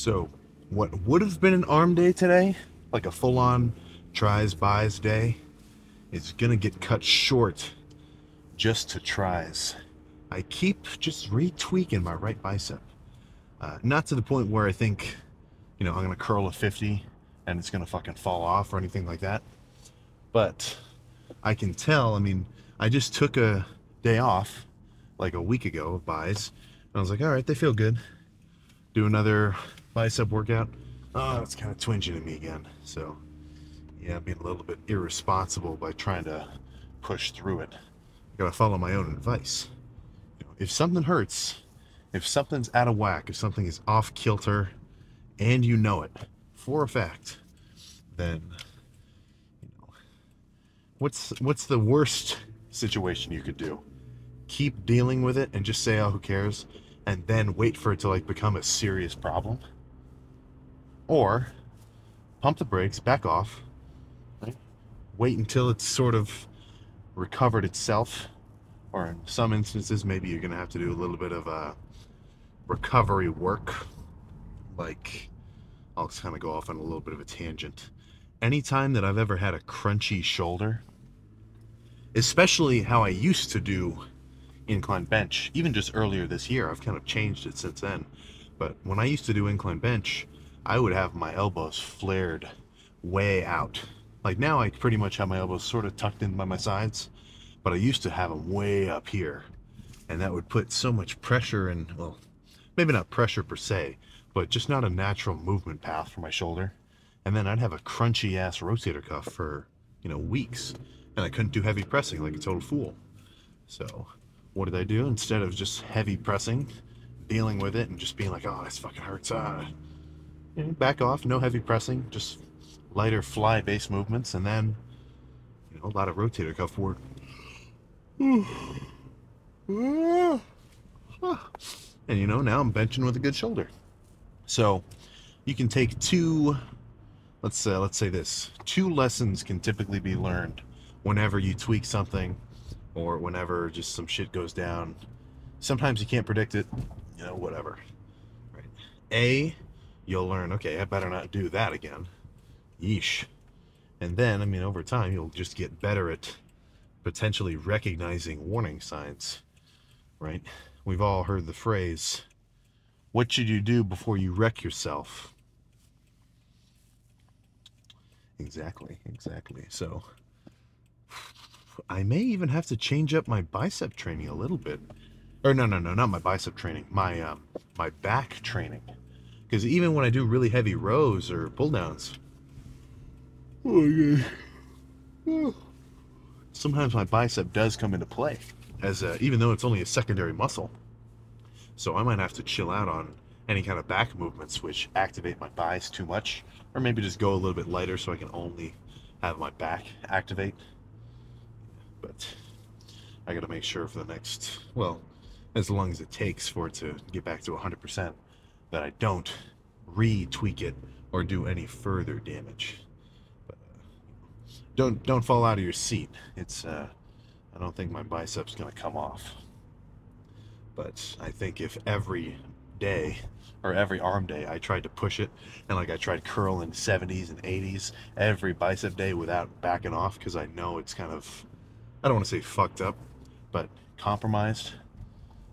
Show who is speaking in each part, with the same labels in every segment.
Speaker 1: So, what would have been an arm day today, like a full on tries buys day, is gonna get cut short just to tries. I keep just retweaking my right bicep. Uh, not to the point where I think, you know, I'm gonna curl a 50 and it's gonna fucking fall off or anything like that. But I can tell, I mean, I just took a day off like a week ago of buys. And I was like, all right, they feel good. Do another bicep workout. Oh, it's kind of twinging at me again. So, yeah, I'm being a little bit irresponsible by trying to push through it. I gotta follow my own advice. You know, if something hurts, if something's out of whack, if something is off kilter, and you know it for a fact, then you know what's what's the worst situation you could do? Keep dealing with it and just say, "Oh, who cares?" and then wait for it to like become a serious problem or pump the brakes back off right? wait until it's sort of recovered itself or in some instances maybe you're going to have to do a little bit of a recovery work like i'll kind of go off on a little bit of a tangent anytime that i've ever had a crunchy shoulder especially how i used to do incline bench, even just earlier this year. I've kind of changed it since then. But when I used to do incline bench, I would have my elbows flared way out. Like now, I pretty much have my elbows sort of tucked in by my sides, but I used to have them way up here. And that would put so much pressure and, well, maybe not pressure per se, but just not a natural movement path for my shoulder. And then I'd have a crunchy ass rotator cuff for, you know, weeks. And I couldn't do heavy pressing like a total fool. So what did I do? Instead of just heavy pressing, dealing with it, and just being like, oh, this fucking hurts, uh, back off, no heavy pressing, just lighter fly base movements, and then, you know, a lot of rotator cuff work. and you know, now I'm benching with a good shoulder. So you can take two, let's uh, let's say this, two lessons can typically be learned whenever you tweak something or whenever just some shit goes down. Sometimes you can't predict it, you know, whatever. Right. A, you'll learn, okay, I better not do that again. Yeesh. And then, I mean, over time, you'll just get better at potentially recognizing warning signs, right? We've all heard the phrase, what should you do before you wreck yourself? Exactly, exactly. So, I may even have to change up my bicep training a little bit. Or no, no, no, not my bicep training. My um, my back training. Because even when I do really heavy rows or pull downs, oh, sometimes my bicep does come into play, as a, even though it's only a secondary muscle. So I might have to chill out on any kind of back movements which activate my biceps too much, or maybe just go a little bit lighter so I can only have my back activate but I got to make sure for the next, well, as long as it takes for it to get back to 100%, that I don't retweak it or do any further damage. But, uh, don't don't fall out of your seat. It's uh, I don't think my bicep's gonna come off. But I think if every day or every arm day I tried to push it and like I tried curl in 70s and 80s every bicep day without backing off because I know it's kind of I don't want to say fucked up, but compromised.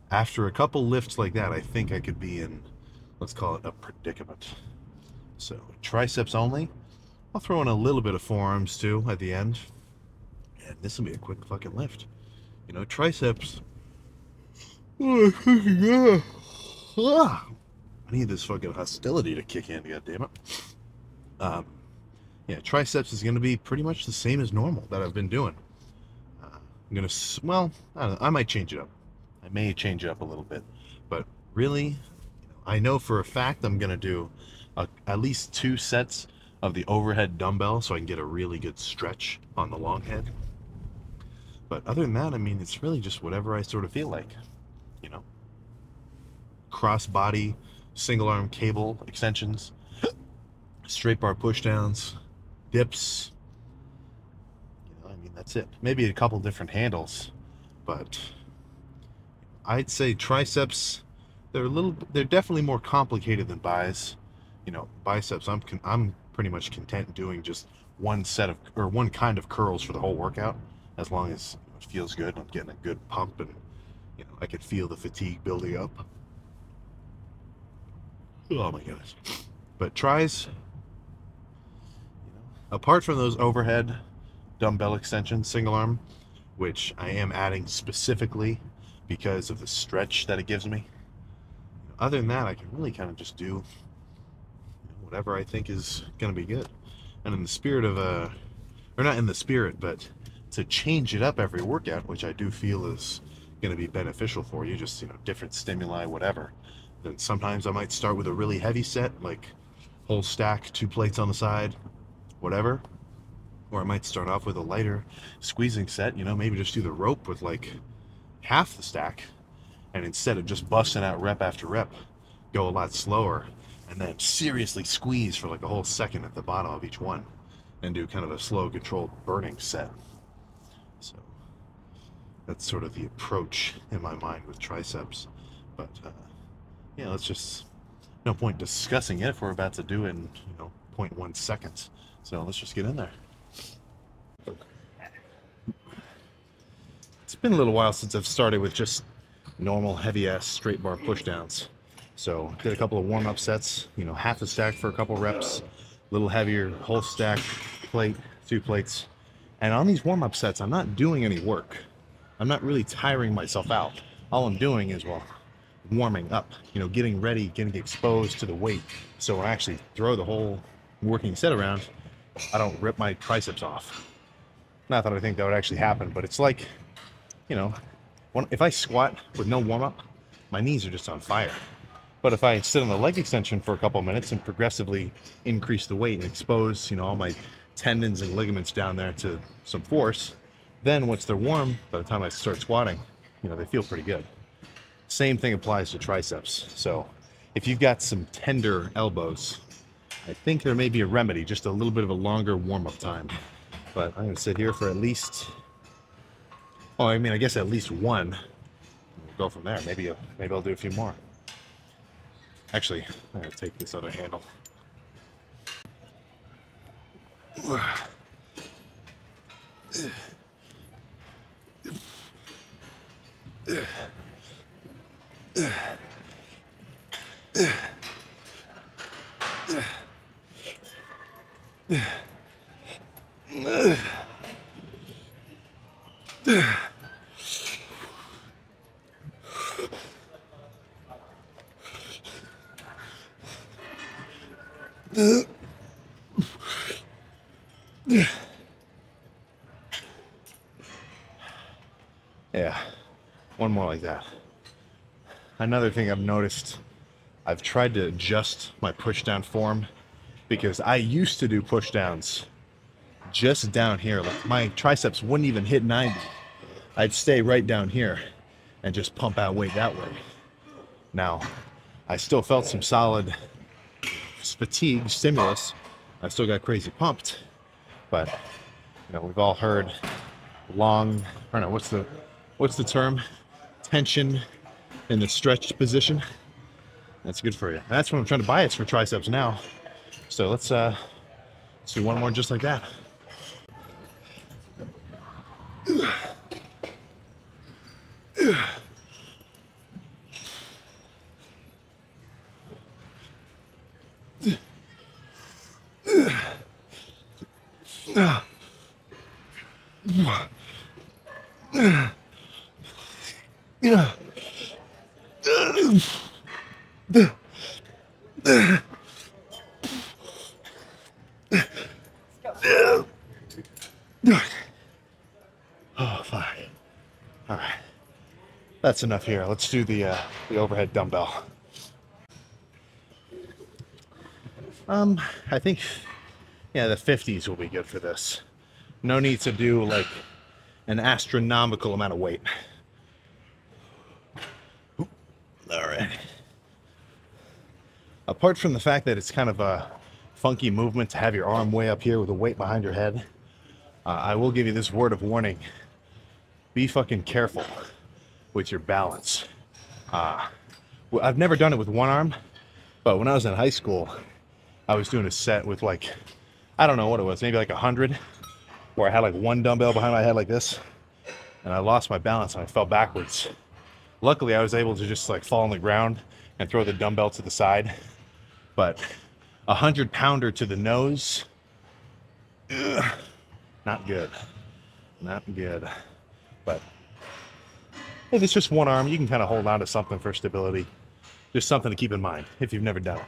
Speaker 1: After a couple lifts like that, I think I could be in, let's call it a predicament. So triceps only. I'll throw in a little bit of forearms too at the end. And this will be a quick fucking lift. You know, triceps. I need this fucking hostility to kick in, goddammit. Um, yeah, triceps is going to be pretty much the same as normal that I've been doing. I'm gonna, well, I, know, I might change it up. I may change it up a little bit, but really, I know for a fact I'm gonna do a, at least two sets of the overhead dumbbell so I can get a really good stretch on the long head. But other than that, I mean, it's really just whatever I sort of feel like, you know. Cross body, single arm cable extensions, straight bar pushdowns, dips, You know, I mean, that's it. Maybe a couple different handles, but I'd say triceps. They're a little. They're definitely more complicated than buys, you know, biceps, I'm I'm pretty much content doing just one set of or one kind of curls for the whole workout, as long as it feels good. And I'm getting a good pump, and you know, I can feel the fatigue building up. Oh my goodness! But tries, you know, apart from those overhead dumbbell extensions, single arm, which I am adding specifically because of the stretch that it gives me. Other than that, I can really kind of just do whatever I think is going to be good. And in the spirit of a, uh, or not in the spirit, but to change it up every workout, which I do feel is going to be beneficial for you, just, you know, different stimuli, whatever. Then sometimes I might start with a really heavy set, like whole stack, two plates on the side, whatever. Or I might start off with a lighter squeezing set, you know, maybe just do the rope with like half the stack. And instead of just busting out rep after rep, go a lot slower and then seriously squeeze for like a whole second at the bottom of each one and do kind of a slow controlled burning set. So that's sort of the approach in my mind with triceps. But uh, yeah, let's just, no point discussing it if we're about to do it in, you know, 0.1 seconds. So let's just get in there. It's been a little while since I've started with just normal heavy ass straight bar pushdowns. So did a couple of warm up sets, you know, half a stack for a couple reps, a little heavier, whole stack, plate, two plates. And on these warm up sets, I'm not doing any work. I'm not really tiring myself out. All I'm doing is, well, warming up, you know, getting ready, getting exposed to the weight. So when I actually throw the whole working set around, I don't rip my triceps off. Not that I think that would actually happen, but it's like, you know, if I squat with no warm up, my knees are just on fire. But if I sit on the leg extension for a couple minutes and progressively increase the weight and expose, you know, all my tendons and ligaments down there to some force, then once they're warm, by the time I start squatting, you know, they feel pretty good. Same thing applies to triceps. So if you've got some tender elbows, I think there may be a remedy, just a little bit of a longer warm-up time. But I'm gonna sit here for at least, oh, I mean, I guess at least one. We'll go from there. Maybe, maybe I'll do a few more. Actually, I'm gonna take this other handle. more like that. Another thing I've noticed, I've tried to adjust my push down form because I used to do push downs just down here. Like my triceps wouldn't even hit 90. I'd stay right down here and just pump out weight that way. Now, I still felt some solid fatigue stimulus. I still got crazy pumped, but you know, we've all heard long, I don't know, what's the, what's the term? Tension in the stretched position. That's good for you. That's what I'm trying to buy. For triceps now. So let's, uh, let's do one more just like that. Yeah. Oh, fine. All right. That's enough here. Let's do the uh, the overhead dumbbell. Um, I think, yeah, the 50s will be good for this. No need to do like an astronomical amount of weight. All right. Apart from the fact that it's kind of a funky movement to have your arm way up here with a weight behind your head, uh, I will give you this word of warning. Be fucking careful with your balance. Uh, I've never done it with one arm, but when I was in high school, I was doing a set with like, I don't know what it was, maybe like a hundred, where I had like one dumbbell behind my head like this, and I lost my balance and I fell backwards. Luckily, I was able to just like fall on the ground and throw the dumbbell to the side. But a hundred pounder to the nose, ugh, not good. Not good. But if it's just one arm, you can kind of hold on to something for stability. Just something to keep in mind if you've never done it.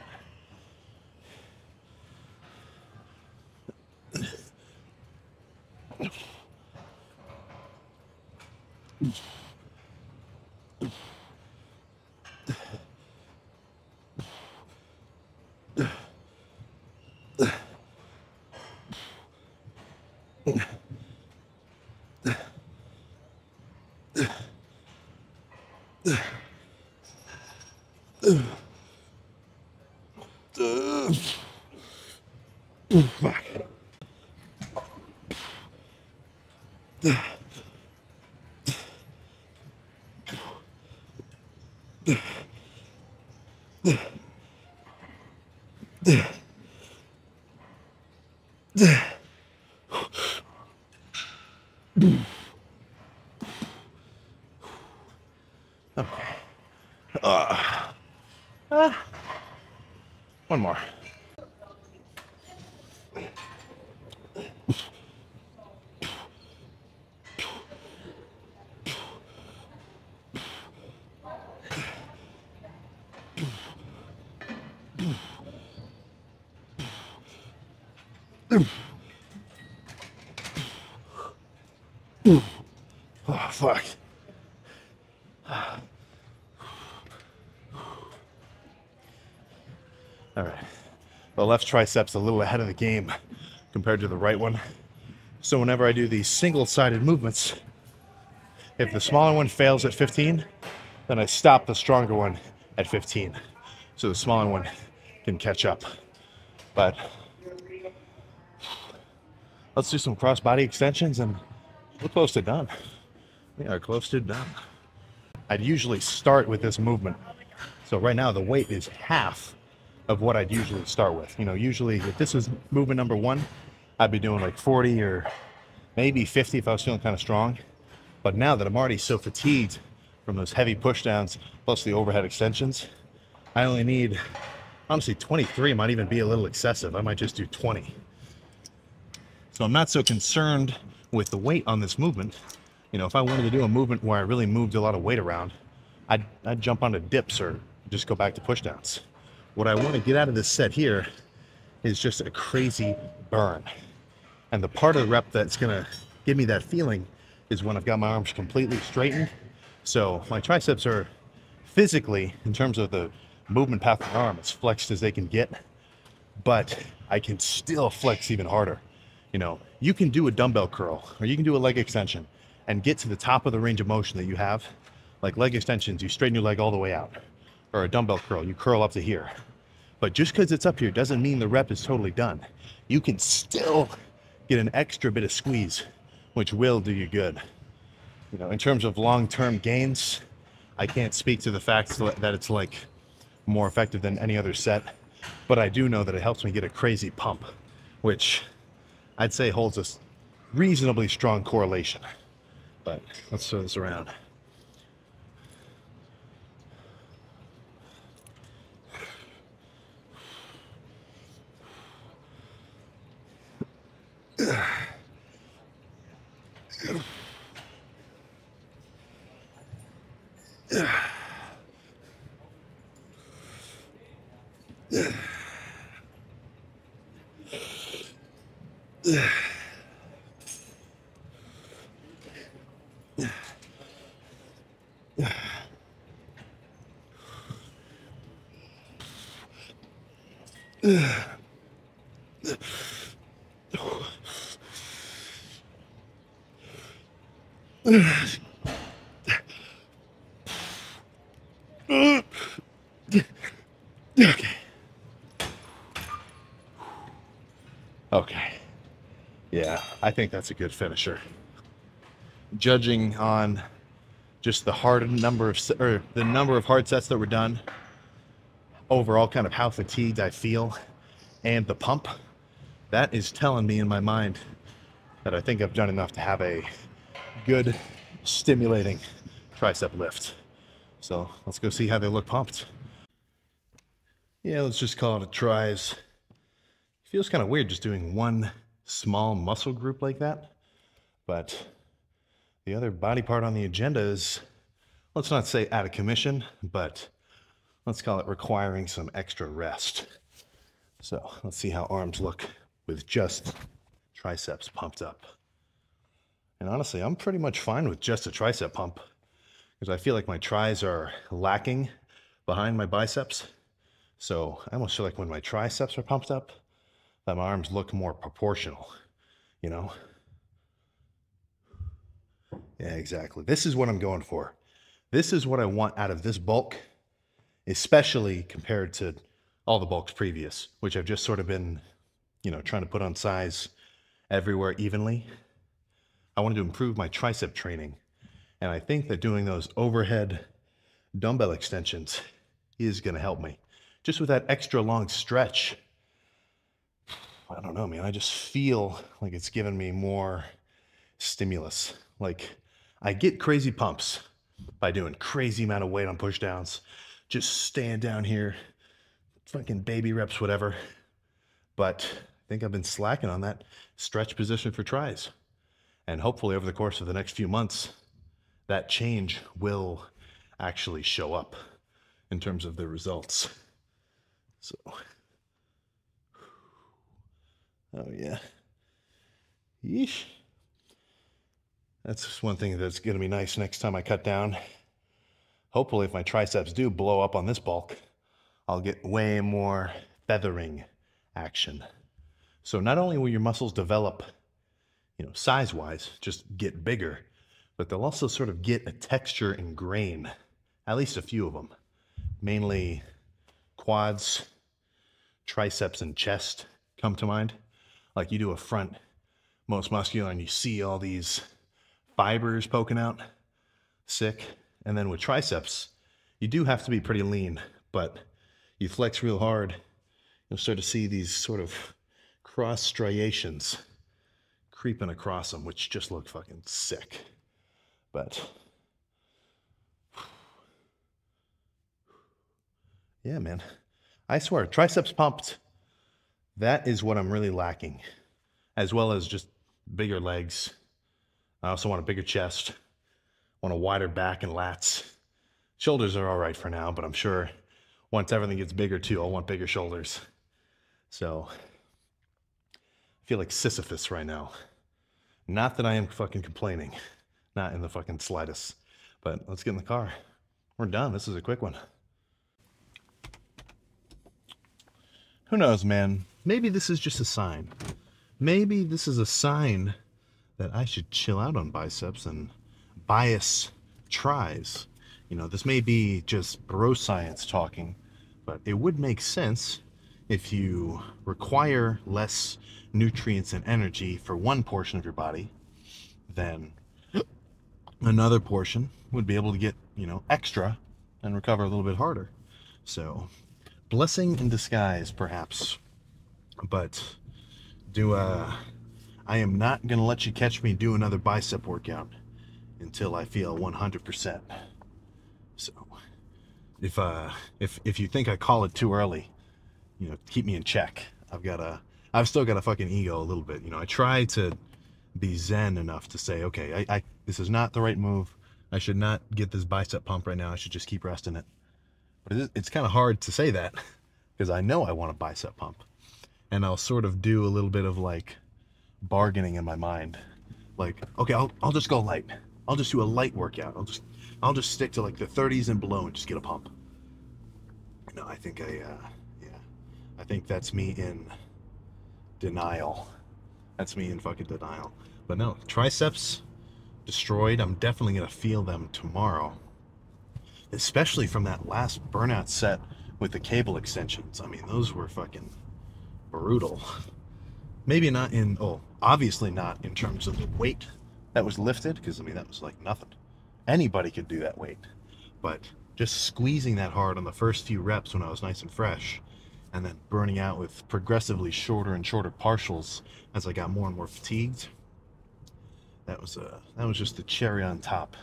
Speaker 1: Uh, uh, one more. Oh, fuck. All right. The left tricep's a little ahead of the game compared to the right one. So whenever I do these single-sided movements, if the smaller one fails at 15, then I stop the stronger one at 15. So the smaller one can catch up. But let's do some cross body extensions and we're close to done. We are close to done. I'd usually start with this movement. So right now the weight is half of what I'd usually start with. You know, usually if this was movement number one, I'd be doing like 40 or maybe 50 if I was feeling kind of strong. But now that I'm already so fatigued from those heavy pushdowns plus the overhead extensions, I only need, honestly, 23 might even be a little excessive. I might just do 20. So I'm not so concerned with the weight on this movement. You know, if I wanted to do a movement where I really moved a lot of weight around, I'd, I'd jump onto dips or just go back to pushdowns. What I want to get out of this set here is just a crazy burn. And the part of the rep that's going to give me that feeling is when I've got my arms completely straightened. So my triceps are physically, in terms of the movement path of the arm, as flexed as they can get, but I can still flex even harder. You know, you can do a dumbbell curl or you can do a leg extension and get to the top of the range of motion that you have. Like leg extensions, you straighten your leg all the way out. Or a dumbbell curl, you curl up to here. But just because it's up here doesn't mean the rep is totally done. You can still get an extra bit of squeeze, which will do you good. You know, in terms of long-term gains, I can't speak to the fact that it's like more effective than any other set, but I do know that it helps me get a crazy pump, which I'd say holds a reasonably strong correlation. But let's throw this around. Ugh. Okay. Okay. Yeah, I think that's a good finisher. Judging on just the hard number of or the number of hard sets that were done, overall kind of how fatigued I feel and the pump, that is telling me in my mind that I think I've done enough to have a good stimulating tricep lift. So let's go see how they look pumped. Yeah, let's just call it a tries. Feels kind of weird just doing one small muscle group like that. But the other body part on the agenda is, let's not say out of commission, but let's call it requiring some extra rest. So let's see how arms look with just triceps pumped up. And honestly, I'm pretty much fine with just a tricep pump because I feel like my tries are lacking behind my biceps. So I almost feel like when my triceps are pumped up, that my arms look more proportional, you know? Yeah, exactly. This is what I'm going for. This is what I want out of this bulk, especially compared to all the bulks previous, which I've just sort of been, you know, trying to put on size everywhere evenly. I wanted to improve my tricep training. And I think that doing those overhead dumbbell extensions is going to help me. Just with that extra long stretch. I don't know, man. I just feel like it's given me more stimulus. Like I get crazy pumps by doing crazy amount of weight on push downs. Just stand down here, fucking baby reps, whatever. But I think I've been slacking on that stretch position for tries. And hopefully over the course of the next few months, that change will actually show up in terms of the results. So, oh yeah. Yeesh. That's just one thing that's going to be nice next time I cut down. Hopefully, if my triceps do blow up on this bulk, I'll get way more feathering action. So not only will your muscles develop you know, size wise, just get bigger, but they'll also sort of get a texture and grain, at least a few of them, mainly quads, triceps, and chest come to mind. Like you do a front most muscular and you see all these fibers poking out, sick. And then with triceps, you do have to be pretty lean, but you flex real hard, you'll start to see these sort of cross striations creeping across them, which just look fucking sick. But yeah, man, I swear, triceps pumped. That is what I'm really lacking, as well as just bigger legs. I also want a bigger chest, want a wider back and lats. Shoulders are all right for now, but I'm sure once everything gets bigger too, I'll want bigger shoulders. So I feel like Sisyphus right now. Not that I am fucking complaining, not in the fucking slightest. But let's get in the car. We're done. This is a quick one. Who knows, man? Maybe this is just a sign. Maybe this is a sign that I should chill out on biceps and bias tries. You know, this may be just bro science talking, but it would make sense if you require less nutrients and energy for one portion of your body, then another portion would be able to get, you know, extra and recover a little bit harder. So, blessing in disguise, perhaps. But do uh I am not gonna let you catch me do another bicep workout until I feel 100%. So, if uh if if you think I call it too early, you know, keep me in check. I've got a I've still got a fucking ego a little bit. You know, I try to be zen enough to say, okay, I, I this is not the right move. I should not get this bicep pump right now. I should just keep resting it. But it is, it's kind of hard to say that because I know I want a bicep pump. And I'll sort of do a little bit of like bargaining in my mind. Like, okay, I'll, I'll just go light. I'll just do a light workout. I'll just, I'll just stick to like the 30s and below and just get a pump. No, I think I, uh, I think that's me in denial. That's me in fucking denial. But no, triceps destroyed. I'm definitely going to feel them tomorrow. Especially from that last burnout set with the cable extensions. I mean, those were fucking brutal. Maybe not in, oh, obviously not in terms of the weight that was lifted, because I mean, that was like nothing. Anybody could do that weight. But just squeezing that hard on the first few reps when I was nice and fresh, and then burning out with progressively shorter and shorter partials as I got more and more fatigued. That was a that was just the cherry on top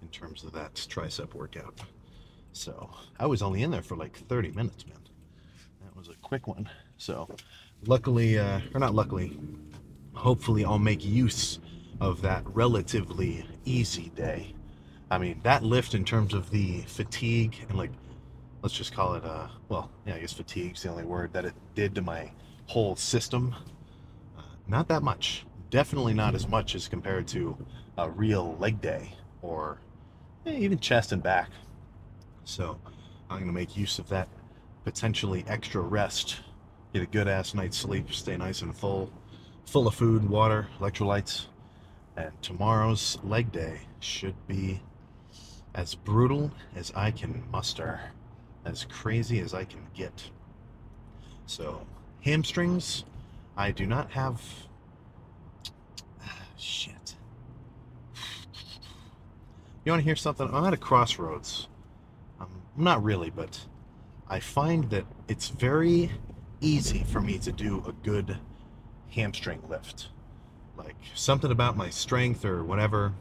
Speaker 1: in terms of that tricep workout. So I was only in there for like 30 minutes, man. That was a quick one. So luckily, uh, or not luckily, hopefully I'll make use of that relatively easy day. I mean, that lift in terms of the fatigue and like, let's just call it, uh, well, yeah, I guess fatigue's the only word that it did to my whole system. Uh, not that much. Definitely not as much as compared to a real leg day or eh, even chest and back. So I'm going to make use of that potentially extra rest, get a good ass night's sleep, stay nice and full, full of food, water, electrolytes. And tomorrow's leg day should be as brutal as I can muster, as crazy as I can get. So, hamstrings, I do not have. Ah, shit. You want to hear something? I'm at a crossroads. I'm not really, but I find that it's very easy for me to do a good hamstring lift. Like something about my strength or whatever.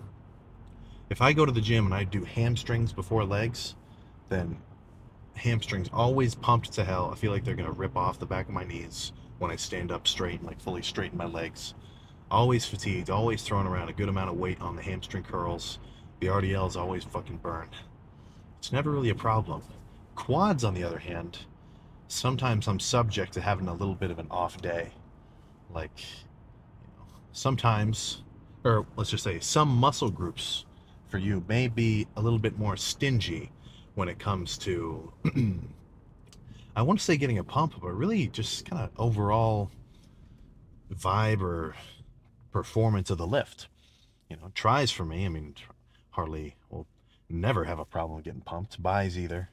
Speaker 1: If I go to the gym and I do hamstrings before legs, then hamstrings always pumped to hell. I feel like they're gonna rip off the back of my knees when I stand up straight and like fully straighten my legs. Always fatigued, always throwing around a good amount of weight on the hamstring curls. The RDL is always fucking burned. It's never really a problem. Quads, on the other hand, sometimes I'm subject to having a little bit of an off day. Like, you know, sometimes, or let's just say, some muscle groups for you may be a little bit more stingy when it comes to, I want to say getting a pump, but really just kind of overall vibe or performance of the lift. You know, tries for me. I mean, hardly, will never have a problem getting pumped. Buys either.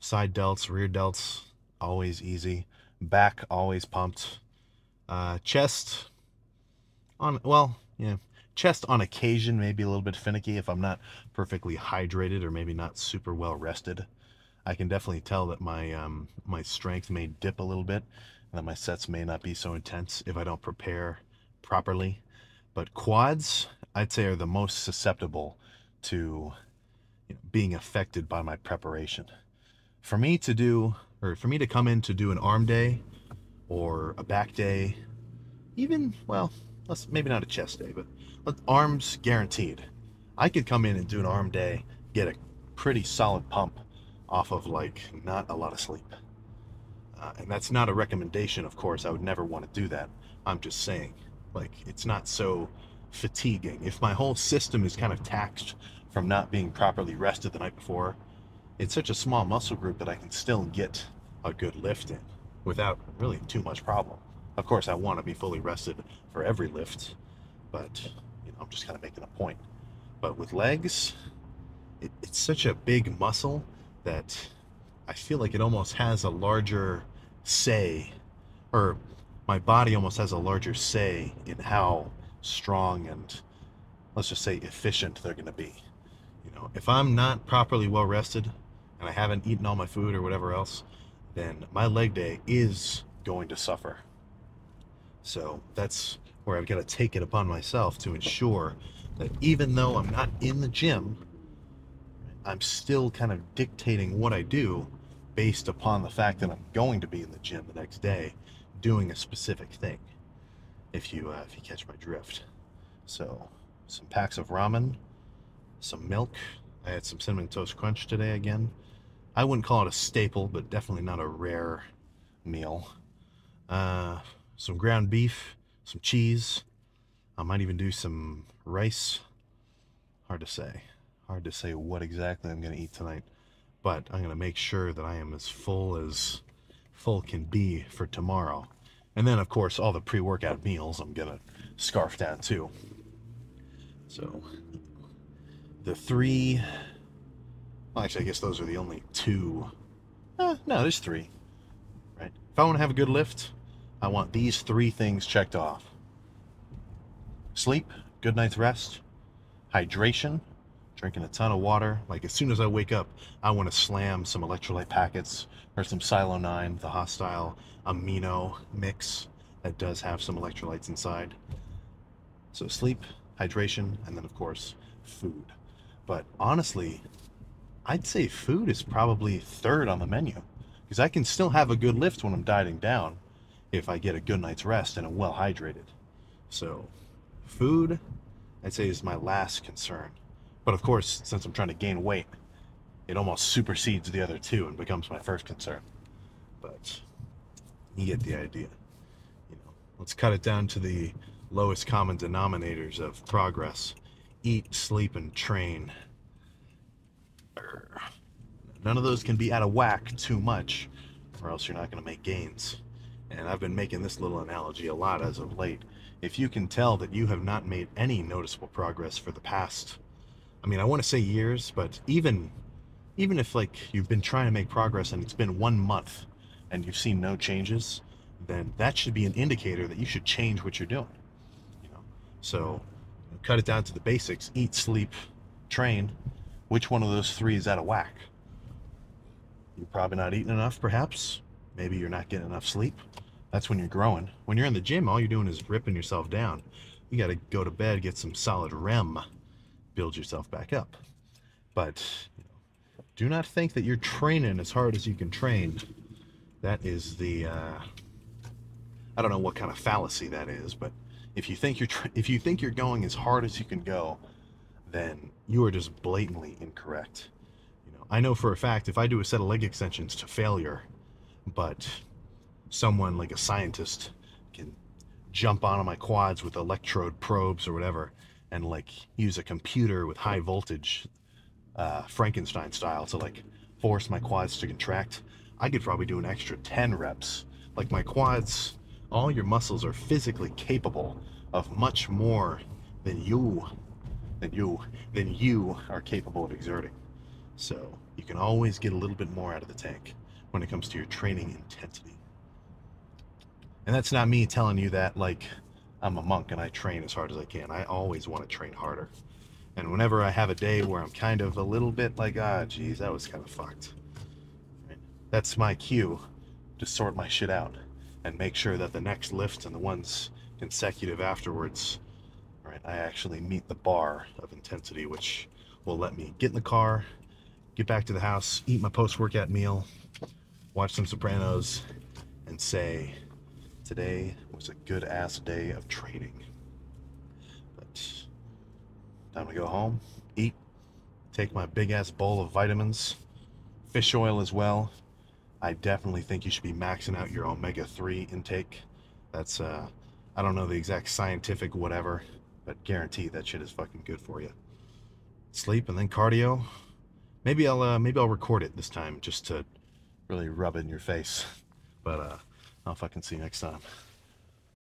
Speaker 1: Side delts, rear delts, always easy. Back, always pumped. Uh, chest, on, well, yeah, chest on occasion may be a little bit finicky if I'm not perfectly hydrated or maybe not super well rested. I can definitely tell that my um, my strength may dip a little bit and that my sets may not be so intense if I don't prepare properly. But quads, I'd say, are the most susceptible to you know, being affected by my preparation. For me to do, or for me to come in to do an arm day or a back day, even, well, maybe not a chest day, but let, arms guaranteed. I could come in and do an arm day, get a pretty solid pump off of like not a lot of sleep. Uh, and that's not a recommendation, of course. I would never want to do that. I'm just saying, like, it's not so fatiguing. If my whole system is kind of taxed from not being properly rested the night before, it's such a small muscle group that I can still get a good lift in without really too much problem. Of course, I want to be fully rested for every lift, but I'm just kind of making a point. But with legs, it, it's such a big muscle that I feel like it almost has a larger say, or my body almost has a larger say in how strong and let's just say efficient they're going to be. You know, if I'm not properly well rested and I haven't eaten all my food or whatever else, then my leg day is going to suffer. So that's where I've got to take it upon myself to ensure that even though I'm not in the gym, I'm still kind of dictating what I do based upon the fact that I'm going to be in the gym the next day doing a specific thing. If you uh, if you catch my drift. So, some packs of ramen, some milk. I had some cinnamon toast crunch today again. I wouldn't call it a staple, but definitely not a rare meal. Uh, some ground beef, some cheese. I might even do some rice. Hard to say. Hard to say what exactly I'm going to eat tonight. But I'm going to make sure that I am as full as full can be for tomorrow. And then, of course, all the pre-workout meals I'm going to scarf down too. So, the three... Well, actually, I guess those are the only two. Eh, no, there's three. Right? If I want to have a good lift, I want these three things checked off. Sleep, good night's rest, hydration, drinking a ton of water. Like as soon as I wake up, I want to slam some electrolyte packets or some Silo 9, the Hosstile amino mix that does have some electrolytes inside. So sleep, hydration, and then of course food. But honestly, I'd say food is probably third on the menu because I can still have a good lift when I'm dieting down if I get a good night's rest and I'm well hydrated. So, food, I'd say, is my last concern. But of course, since I'm trying to gain weight, it almost supersedes the other two and becomes my first concern. But you get the idea. You know, let's cut it down to the lowest common denominators of progress. Eat, sleep, and train. None of those can be out of whack too much, or else you're not going to make gains. And I've been making this little analogy a lot as of late. If you can tell that you have not made any noticeable progress for the past, I mean, I want to say years, but even even if like you've been trying to make progress and it's been one month and you've seen no changes, then that should be an indicator that you should change what you're doing. You know, so cut it down to the basics: eat, sleep, train. Which one of those three is out of whack? You're probably not eating enough, perhaps. Maybe you're not getting enough sleep. That's when you're growing. When you're in the gym, all you're doing is ripping yourself down. You got to go to bed, get some solid REM, build yourself back up. But you know, do not think that you're training as hard as you can train. That is the uh, I don't know what kind of fallacy that is, but if you think you're if you think you're going as hard as you can go, then you are just blatantly incorrect. You know, I know for a fact if I do a set of leg extensions to failure, but someone like a scientist can jump onto my quads with electrode probes or whatever and like use a computer with high voltage uh, Frankenstein style to like force my quads to contract, I could probably do an extra 10 reps. Like my quads, all your muscles are physically capable of much more than you, than you, than you are capable of exerting. So you can always get a little bit more out of the tank when it comes to your training intensity. And that's not me telling you that like I'm a monk and I train as hard as I can. I always want to train harder. And whenever I have a day where I'm kind of a little bit like, ah, geez, that was kind of fucked. That's my cue to sort my shit out and make sure that the next lift and the ones consecutive afterwards, right, I actually meet the bar of intensity, which will let me get in the car, get back to the house, eat my post-workout meal, watch some Sopranos, and say, today was a good ass day of training. But time to go home, eat, take my big ass bowl of vitamins, fish oil as well. I definitely think you should be maxing out your omega-3 intake. That's, uh, I don't know the exact scientific whatever, but guarantee that shit is fucking good for you. Sleep and then cardio, Maybe I'll uh, maybe I'll record it this time just to really rub it in your face. But uh, I'll fucking see you next time.